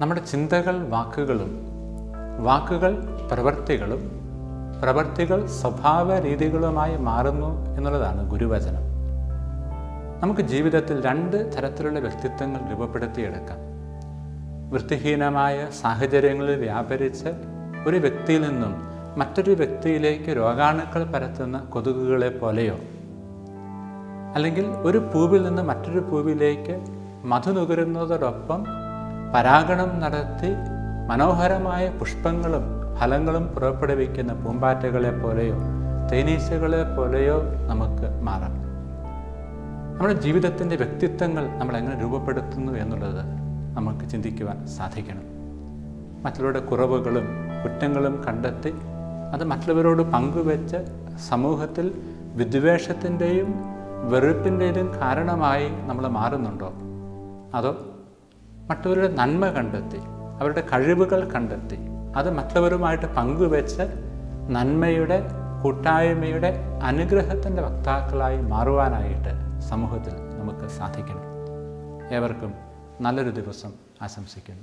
നമ്മുടെ ചിന്തകൾ വാക്കുകളും വാക്കുകൾ പ്രവൃത്തികളും പ്രവൃത്തികൾ സ്വഭാവ രീതികളുമായി മാറുന്നു എന്നുള്ളതാണ് ഗുരുവചനം. നമുക്ക് ജീവിതത്തിൽ രണ്ട് തരത്തിലുള്ള വ്യക്തിത്വങ്ങൾ രൂപപ്പെടുത്തിയെടുക്കാം. വൃത്തിഹീനമായ സാഹചര്യങ്ങളിൽ വ്യാപരിച്ച് ഒരു വ്യക്തിയിൽ നിന്നും മറ്റൊരു വ്യക്തിയിലേക്ക് രോഗാണുക്കൾ പരത്തുന്ന കൊതുകുകളെ പോലെയോ അല്ലെങ്കിൽ ഒരു പൂവിൽ നിന്ന് മറ്റൊരു പൂവിലേക്ക് മധു നുകരുന്നതോടൊപ്പം പരാഗണം നടത്തി മനോഹരമായ പുഷ്പങ്ങളും ഫലങ്ങളും പുറപ്പെടുവിക്കുന്ന പൂമ്പാറ്റകളെ പോലെയോ തേനീച്ചകളെ പോലെയോ നമുക്ക് മാറാം. നമ്മുടെ ജീവിതത്തിന്റെ വ്യക്തിത്വങ്ങൾ നമ്മൾ എങ്ങനെ രൂപപ്പെടുത്തുന്നു എന്നുള്ളത് നമുക്ക് ചിന്തിക്കുവാൻ സാധിക്കണം. മറ്റുള്ളവരുടെ കുറവുകളും കുറ്റങ്ങളും കണ്ടെത്തി അത് മറ്റുള്ളവരോട് പങ്കുവെച്ച് സമൂഹത്തിൽ വിദ്വേഷത്തിന്റെയും വെറുപ്പിന്റെയും കാരണമായി നമ്മൾ മാറുന്നുണ്ടോ? അതോ മറ്റവരുടെ നന്മ കണ്ടെത്തി അവരുടെ കഴിവുകൾ കണ്ടെത്തി അത് മറ്റുള്ളവരുമായിട്ട് പങ്കുവെച്ച് നന്മയുടെ കൂട്ടായ്മയുടെ അനുഗ്രഹത്തിന്റെ വക്താക്കളായി മാറുവാനായിട്ട് സമൂഹത്തിൽ നമുക്ക് സാധിക്കണം. ഏവർക്കും നല്ലൊരു ദിവസം ആശംസിക്കുന്നു.